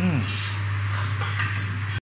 嗯。